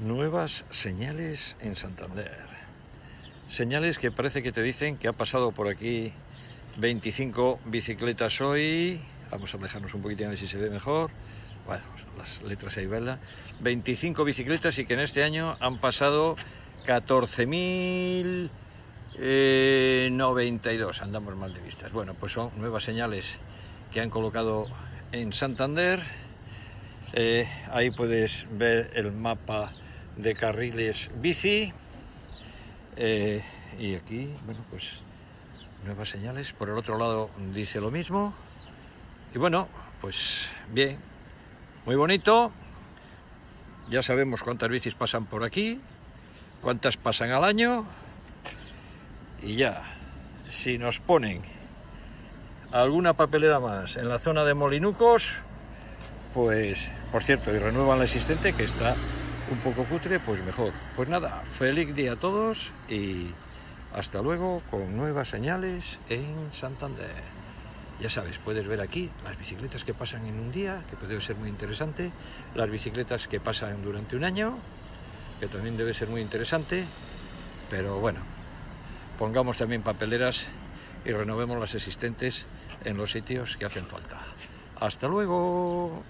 Nuevas señales en Santander. Señales que parece que te dicen que ha pasado por aquí 25 bicicletas hoy. Vamos a alejarnos un poquitín a ver si se ve mejor. Bueno, las letras ahí, ¿verdad? 25 bicicletas y que en este año han pasado 14.092. Eh, Andamos mal de vistas. Bueno, pues son nuevas señales que han colocado en Santander. Eh, ahí puedes ver el mapa de carriles bici. Eh, y aquí, bueno, pues nuevas señales. Por el otro lado dice lo mismo. Y bueno, pues bien, muy bonito. Ya sabemos cuántas bicis pasan por aquí, cuántas pasan al año. Y ya, si nos ponen alguna papelera más en la zona de Molinucos, pues, por cierto, y renuevan la existente que está un poco cutre, pues mejor. Pues nada, feliz día a todos y hasta luego con nuevas señales en Santander. Ya sabes, puedes ver aquí las bicicletas que pasan en un día, que puede ser muy interesante, las bicicletas que pasan durante un año, que también debe ser muy interesante, pero bueno, pongamos también papeleras y renovemos las existentes en los sitios que hacen falta. Hasta luego.